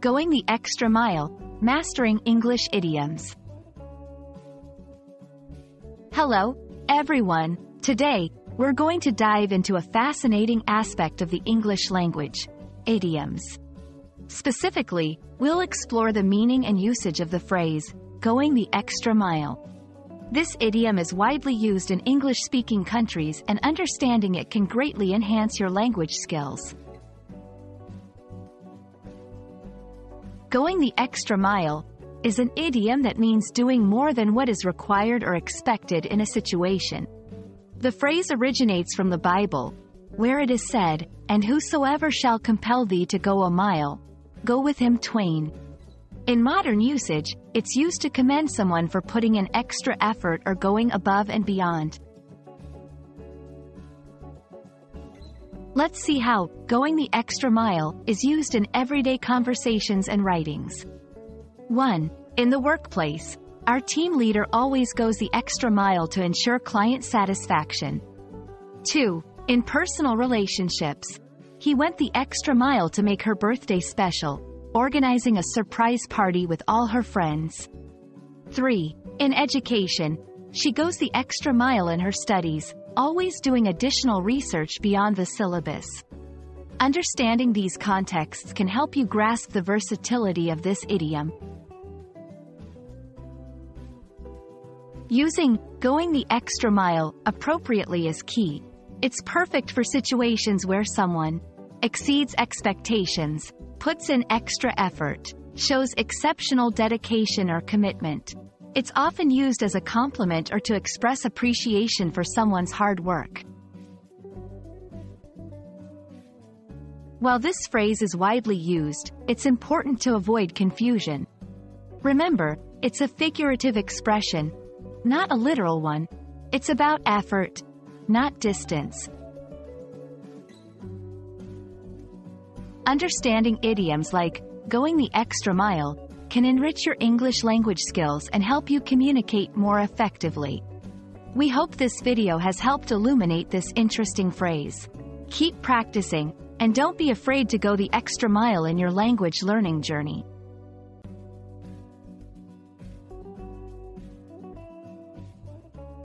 Going the Extra Mile, Mastering English Idioms. Hello, everyone. Today, we're going to dive into a fascinating aspect of the English language, idioms. Specifically, we'll explore the meaning and usage of the phrase, going the extra mile. This idiom is widely used in English-speaking countries and understanding it can greatly enhance your language skills. Going the extra mile is an idiom that means doing more than what is required or expected in a situation. The phrase originates from the Bible, where it is said, And whosoever shall compel thee to go a mile, go with him twain. In modern usage, it's used to commend someone for putting an extra effort or going above and beyond. Let's see how going the extra mile is used in everyday conversations and writings. 1. In the workplace, our team leader always goes the extra mile to ensure client satisfaction. 2. In personal relationships, he went the extra mile to make her birthday special, organizing a surprise party with all her friends. 3. In education, she goes the extra mile in her studies, always doing additional research beyond the syllabus. Understanding these contexts can help you grasp the versatility of this idiom. Using going the extra mile appropriately is key. It's perfect for situations where someone exceeds expectations, puts in extra effort, shows exceptional dedication or commitment. It's often used as a compliment or to express appreciation for someone's hard work. While this phrase is widely used, it's important to avoid confusion. Remember, it's a figurative expression, not a literal one. It's about effort, not distance. Understanding idioms like going the extra mile can enrich your English language skills and help you communicate more effectively. We hope this video has helped illuminate this interesting phrase. Keep practicing, and don't be afraid to go the extra mile in your language learning journey.